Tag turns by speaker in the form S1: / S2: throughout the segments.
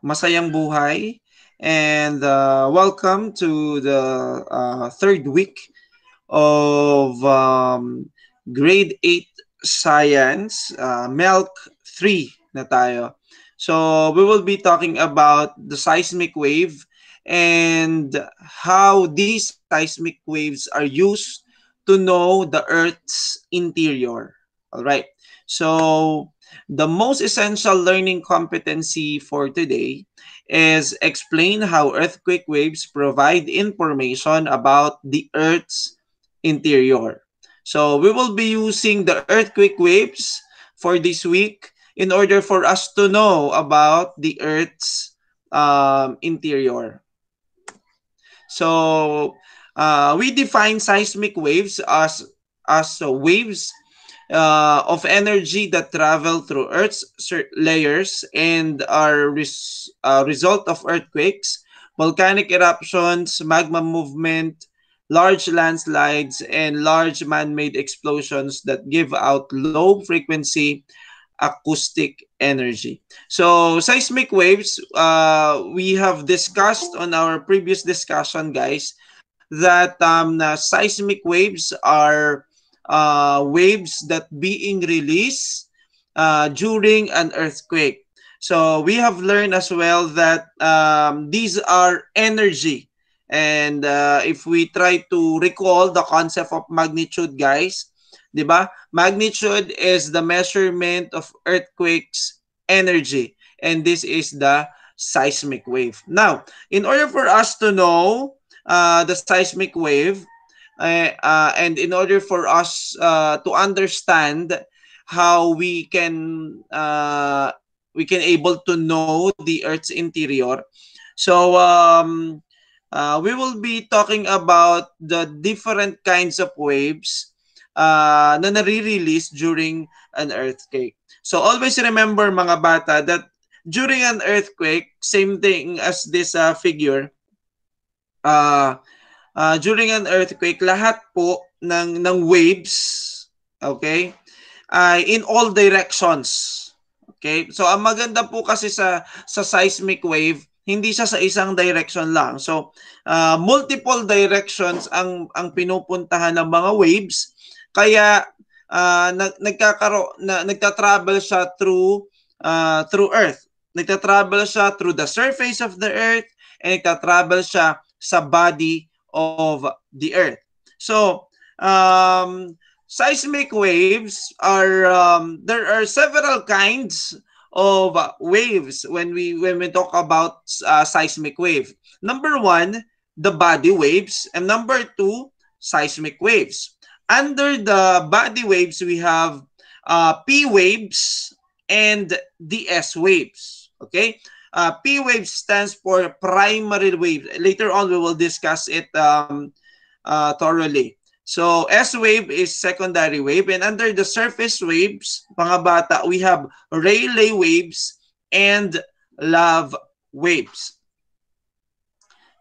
S1: masayang buhay and uh, welcome to the uh, third week of um, grade 8 science uh, milk 3 na tayo. So we will be talking about the seismic wave and how these seismic waves are used to know the earth's interior. All right. So the most essential learning competency for today is explain how earthquake waves provide information about the Earth's interior. So we will be using the earthquake waves for this week in order for us to know about the Earth's um, interior. So uh, we define seismic waves as as waves uh, of energy that travel through Earth's layers and are res uh, result of earthquakes, volcanic eruptions, magma movement, large landslides, and large man-made explosions that give out low-frequency acoustic energy. So seismic waves, uh, we have discussed on our previous discussion, guys, that um, seismic waves are uh, waves that being released uh, during an earthquake. So we have learned as well that um, these are energy. And uh, if we try to recall the concept of magnitude, guys, di ba? Magnitude is the measurement of earthquakes energy. And this is the seismic wave. Now, in order for us to know uh, the seismic wave, uh, and in order for us uh, to understand how we can uh, we can able to know the Earth's interior, so um, uh, we will be talking about the different kinds of waves uh, na nare-release during an earthquake. So always remember mga bata that during an earthquake, same thing as this uh, figure, uh, uh, during an earthquake, lahat po ng, ng waves, okay, ay uh, in all directions. Okay? So, ang maganda po kasi sa, sa seismic wave, hindi siya sa isang direction lang. So, uh, multiple directions ang, ang pinupuntahan ng mga waves. Kaya, uh, nag, nagkakaro, na, nagta-travel siya through, uh, through Earth. Nagta-travel siya through the surface of the Earth and nagta-travel siya sa body of the Earth. So, um, seismic waves are um, there are several kinds of waves when we when we talk about uh, seismic wave. Number one, the body waves, and number two, seismic waves. Under the body waves, we have uh, P waves and the S waves. Okay, Uh, P wave stands for primary wave. Later on, we will discuss it um, uh, thoroughly. So S wave is secondary wave and under the surface waves, mga bata, we have Rayleigh waves and love waves.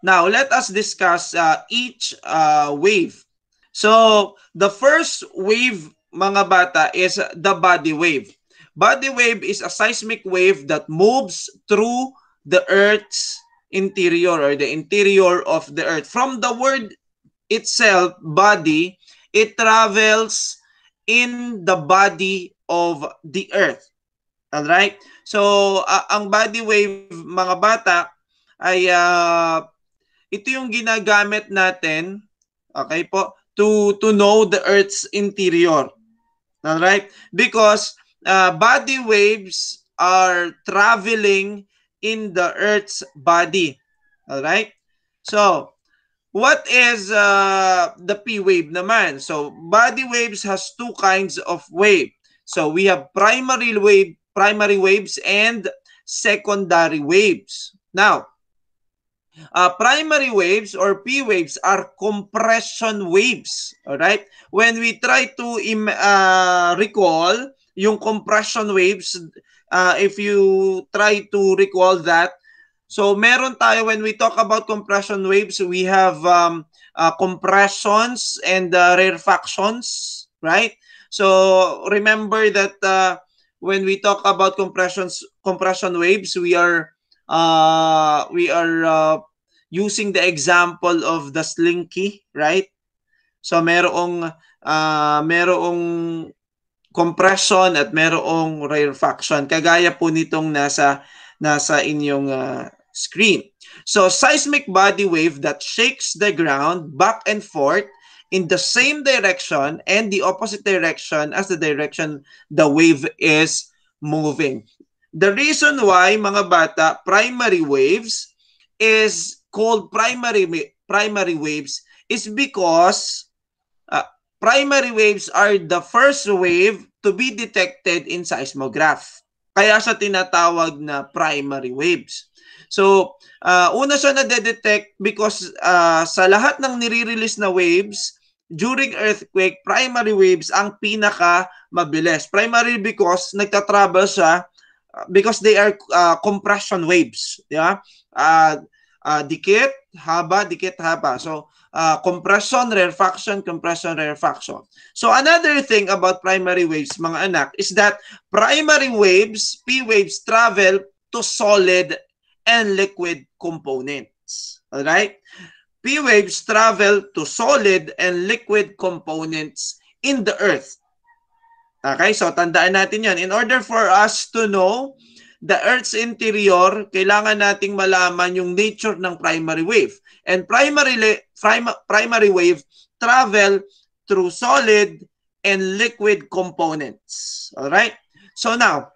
S1: Now, let us discuss uh, each uh, wave. So, the first wave, mga bata, is the body wave. Body wave is a seismic wave that moves through the Earth's interior or the interior of the Earth. From the word itself, body, it travels in the body of the Earth. All right? So, uh, ang body wave, mga bata, ay uh, ito yung ginagamit natin, okay po, to to know the Earth's interior. All right? Because uh, body waves are traveling in the Earth's body. All right? So, what is uh, the P wave naman? So, body waves has two kinds of wave. So, we have primary wave, primary waves and secondary waves. Now, uh, primary waves or P waves are compression waves. All right? When we try to uh, recall yung compression waves, uh, if you try to recall that, so meron tayo when we talk about compression waves, we have um, uh, compressions and uh, rarefactions, right? So remember that uh, when we talk about compressions, compression waves, we are uh, we are uh, using the example of the slinky, right? So merong uh, merong compression at merong rarefaction kagaya po nitong nasa nasa inyong uh, screen. So seismic body wave that shakes the ground back and forth in the same direction and the opposite direction as the direction the wave is moving. The reason why mga bata primary waves is called primary primary waves is because primary waves are the first wave to be detected in seismograph. Kaya siya tinatawag na primary waves. So, uh, una siya na-detect because uh, sa lahat ng nire-release na waves, during earthquake, primary waves ang pinaka mabilis. Primary because nagta-travel siya uh, because they are uh, compression waves. Yeah? Uh, uh, dikit, haba, dikit, haba. So, uh, compression, rarefaction, compression, rarefaction. So another thing about primary waves, mga anak, is that primary waves, P waves, travel to solid and liquid components. Alright? P waves travel to solid and liquid components in the earth. Okay, so tandaan natin yan. In order for us to know the Earth's interior, kailangan nating malaman yung nature ng primary wave. And primary, prim- primary wave travel through solid and liquid components. All right? So now,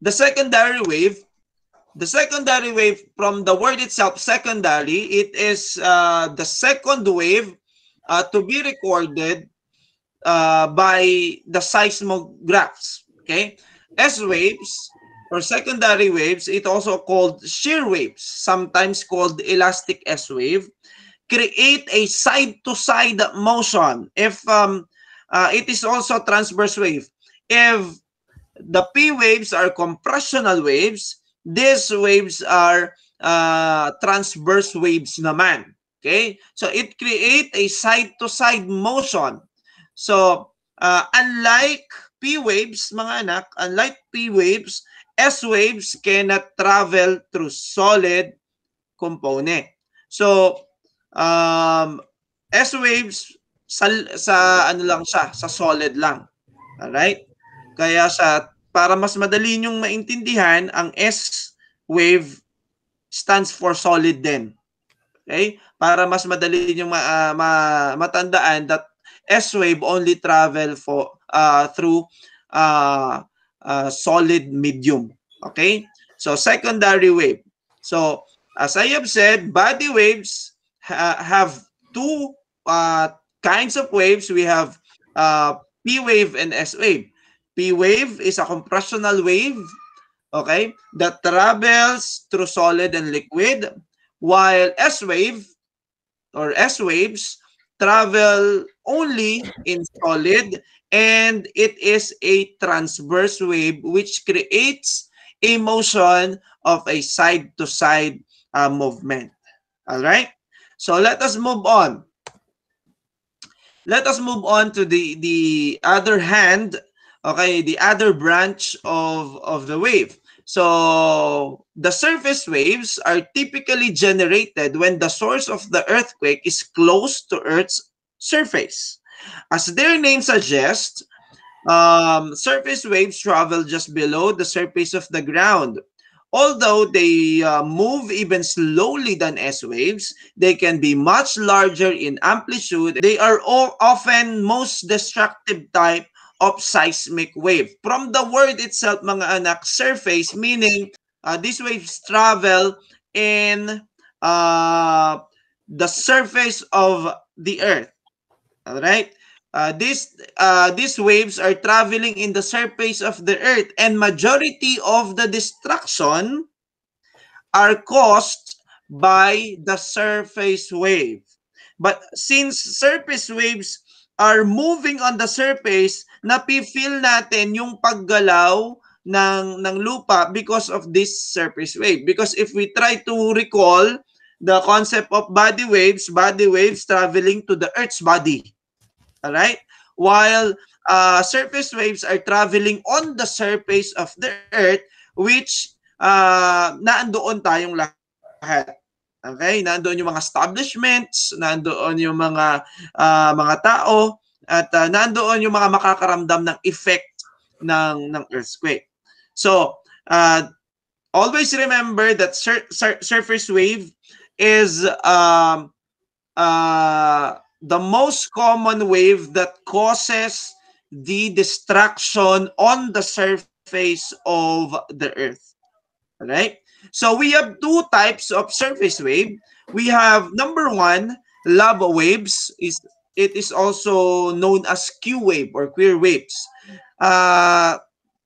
S1: the secondary wave, the secondary wave from the word itself, secondary, it is uh, the second wave uh, to be recorded uh, by the seismographs. Okay? S waves or secondary waves, it also called shear waves, sometimes called elastic S wave, create a side-to-side motion. If um, uh, it is also transverse wave. If the P waves are compressional waves, these waves are uh, transverse waves naman. Okay? So it create a side-to-side motion. So uh, unlike P waves, mga anak, unlike P waves, S waves cannot travel through solid component. So, um, S waves sa, sa ano lang siya, sa solid lang. Alright? Kaya sa para mas madali nyong maintindihan, ang S wave stands for solid din. Okay? Para mas madali nyong ma, uh, ma, matandaan that S wave only travel for uh, through uh, uh, solid medium. Okay? So, secondary wave. So, as I have said, body waves ha have two uh, kinds of waves. We have uh, P wave and S wave. P wave is a compressional wave, okay, that travels through solid and liquid, while S wave or S waves travel only in solid and it is a transverse wave which creates a motion of a side-to-side uh, movement. All right? So let us move on. Let us move on to the, the other hand, okay, the other branch of, of the wave. So the surface waves are typically generated when the source of the earthquake is close to Earth's surface. As their name suggests, um, surface waves travel just below the surface of the ground. Although they uh, move even slowly than S waves, they can be much larger in amplitude. They are often most destructive type of seismic wave. From the word itself, mga anak, surface, meaning uh, these waves travel in uh, the surface of the earth. All right? Uh, these uh, these waves are traveling in the surface of the earth and majority of the destruction are caused by the surface wave but since surface waves are moving on the surface napi-feel natin yung paggalaw ng ng lupa because of this surface wave because if we try to recall the concept of body waves body waves traveling to the earth's body all right? While uh, surface waves are traveling on the surface of the earth, which uh, naandoon tayong lahat. Okay? Nandoon yung mga establishments, nandoon yung mga uh, mga tao, at uh, nandoon yung mga makakaramdam ng effect ng ng earthquake. So, uh, always remember that sur- sur- surface wave is um, uh, the most common wave that causes the destruction on the surface of the earth. All right? So we have two types of surface wave. We have number one, lava waves. Is it is also known as Q wave or queer waves. Uh,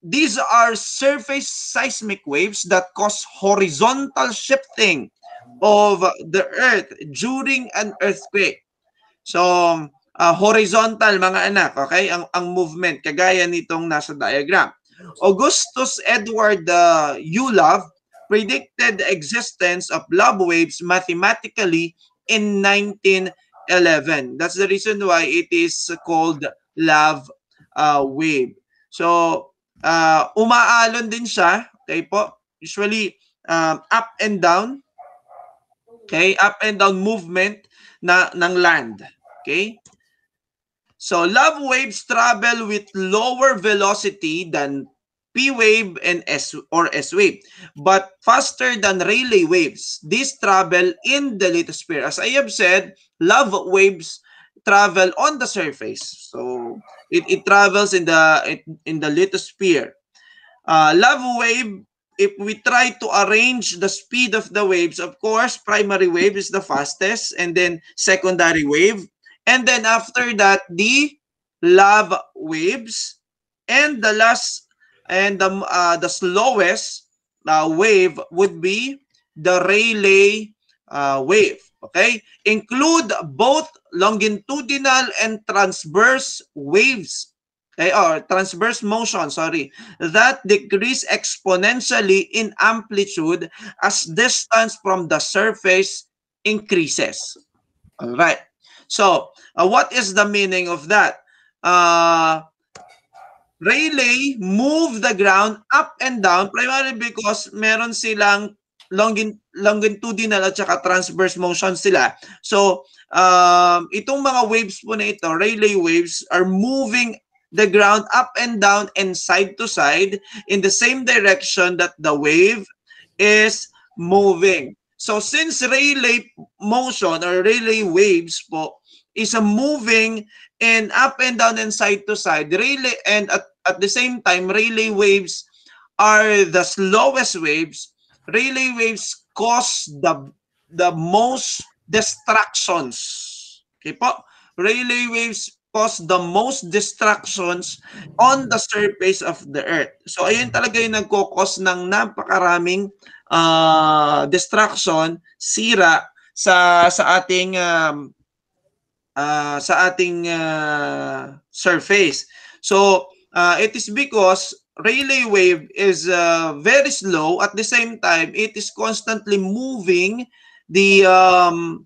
S1: these are surface seismic waves that cause horizontal shifting of the earth during an earthquake. So, uh, horizontal mga anak, okay? Ang ang movement kagaya nitong nasa diagram. Augustus Edward uh, Ulov predicted the existence of love waves mathematically in 1911. That's the reason why it is called love uh, wave. So, uh, umaalon din siya, okay po? Usually, um, up and down. Okay, up and down movement na ng land. Okay? So, love waves travel with lower velocity than P wave and S or S wave, but faster than Rayleigh waves. These travel in the lithosphere. As I have said, love waves travel on the surface. So it, it travels in the in the lithosphere. Uh, love wave, if we try to arrange the speed of the waves, of course, primary wave is the fastest, and then secondary wave, and then after that, the lava waves, and the last and the uh, the slowest uh, wave would be the Rayleigh uh, wave. Okay, include both longitudinal and transverse waves. Okay, or transverse motion, sorry, that decrease exponentially in amplitude as distance from the surface increases. All right. So, uh, what is the meaning of that? Uh, Rayleigh move the ground up and down primarily because meron silang longitudinal at saka transverse motion sila. So, um, itong mga waves po na ito, Rayleigh waves, are moving the ground up and down and side to side in the same direction that the wave is moving. So, since Rayleigh motion or Rayleigh waves po is a moving and up and down and side to side, Rayleigh and at at the same time, Rayleigh waves are the slowest waves. Rayleigh waves cause the the most distractions. Okay po? Rayleigh waves cause the most distractions on the surface of the earth. So ayun talaga yung nagkokos ng napakaraming uh, distraction, sira sa sa ating um, uh, sa ating uh, surface. So Uh, it is because Rayleigh wave is uh, very slow. At the same time, it is constantly moving the um,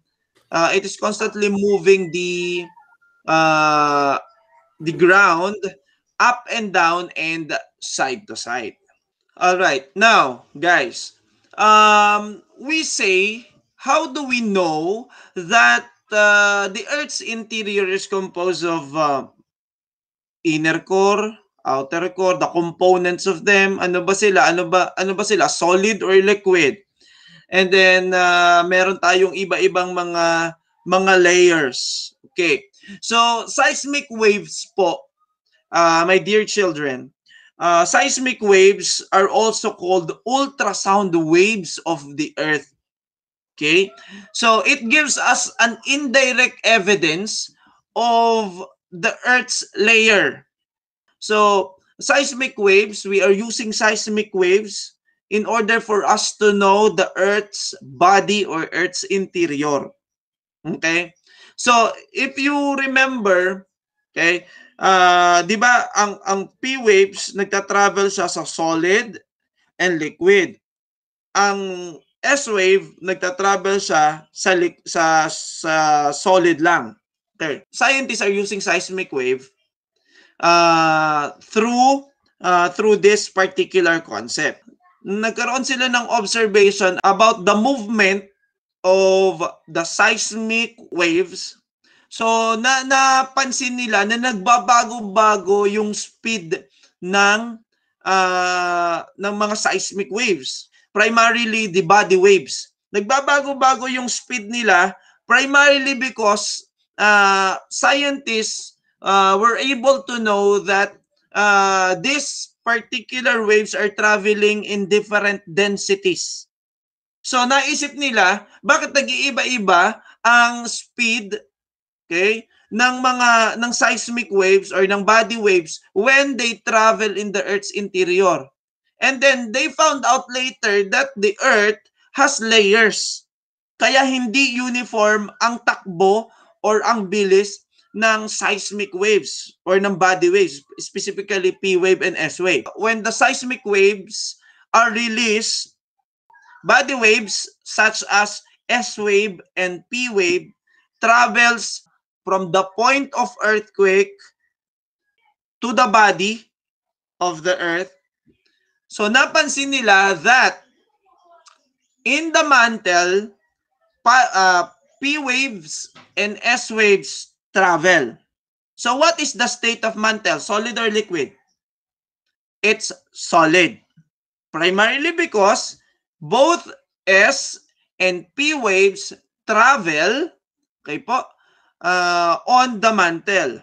S1: uh, it is constantly moving the uh, the ground up and down and side to side. All right, now guys, um, we say how do we know that uh, the Earth's interior is composed of uh, inner core, outer core, the components of them, ano ba sila? Ano ba ano ba sila? Solid or liquid? And then uh, meron tayong iba-ibang mga mga layers. Okay. So seismic waves po, uh, my dear children, uh, seismic waves are also called ultrasound waves of the earth. Okay? So it gives us an indirect evidence of the Earth's layer. So, seismic waves, we are using seismic waves in order for us to know the Earth's body or Earth's interior. Okay? So, if you remember, okay, uh, di ba, ang, ang P waves, nagta-travel siya sa solid and liquid. Ang S wave, nagta-travel siya sa, sa, sa solid lang. Okay. Scientists are using seismic wave uh, through uh, through this particular concept. nagkaroon sila ng observation about the movement of the seismic waves. So na napansin nila na nagbabago-bago yung speed ng uh, ng mga seismic waves. Primarily the body waves. Nagbabago-bago yung speed nila primarily because uh, scientists uh, were able to know that uh, these particular waves are traveling in different densities. So naisip nila, bakit nag-iiba-iba ang speed okay, ng mga ng seismic waves or ng body waves when they travel in the Earth's interior. And then they found out later that the Earth has layers. Kaya hindi uniform ang takbo or ang bilis ng seismic waves or ng body waves, specifically P wave and S wave. When the seismic waves are released Body waves such as S wave and P wave travels from the point of earthquake to the body of the earth. So napansin nila that in the mantle, pa, uh, P waves and S waves travel. So what is the state of mantle, solid or liquid? It's solid. Primarily because both S and P waves travel okay po, uh, on the mantle.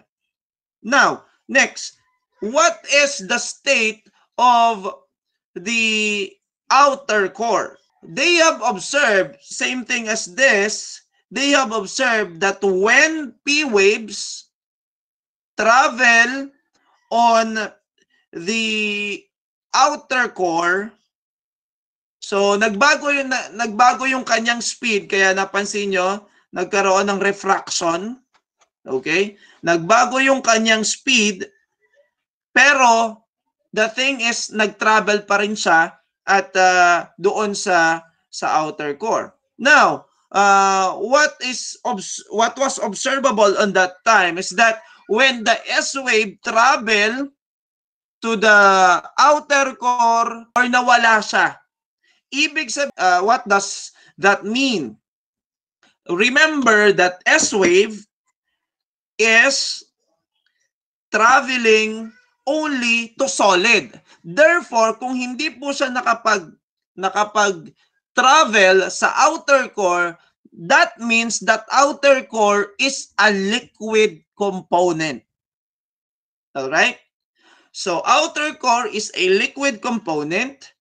S1: Now, next, what is the state of the outer core? They have observed, same thing as this, they have observed that when P waves travel on the outer core, So nagbago yung nagbago yung kanyang speed kaya napansin nyo nagkaroon ng refraction. Okay? Nagbago yung kanyang speed pero the thing is nag-travel pa rin siya at uh, doon sa sa outer core. Now, uh, what is what was observable on that time is that when the S wave travel to the outer core or nawala siya Ibig sabihin, uh, what does that mean? Remember that S wave is traveling only to solid. Therefore, kung hindi po siya nakapag nakapag travel sa outer core, that means that outer core is a liquid component. All right? So outer core is a liquid component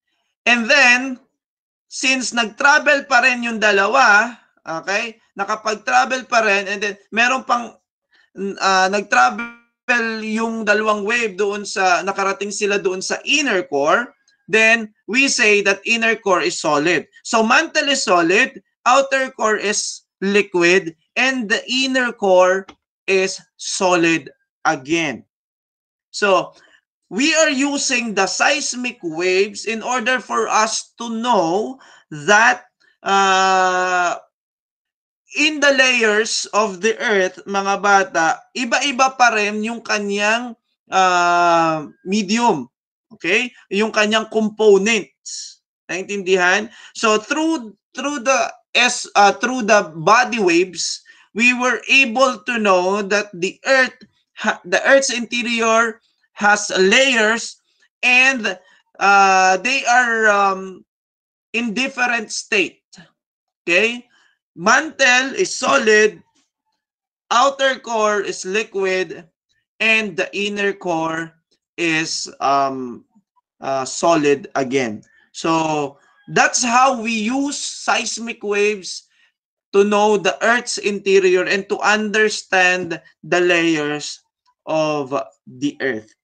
S1: and then since nag-travel pa rin yung dalawa, okay, nakapag-travel pa rin, and then meron pang uh, nag-travel yung dalawang wave doon sa, nakarating sila doon sa inner core, then we say that inner core is solid. So mantle is solid, outer core is liquid, and the inner core is solid again. So, we are using the seismic waves in order for us to know that uh, in the layers of the earth, mga bata, iba-iba pa rin yung kanyang uh, medium. Okay? Yung kanyang components. Naintindihan? So through through the S uh, through the body waves, we were able to know that the earth the earth's interior has layers and uh, they are um, in different state. Okay? Mantle is solid, outer core is liquid, and the inner core is um, uh, solid again. So that's how we use seismic waves to know the Earth's interior and to understand the layers of the Earth.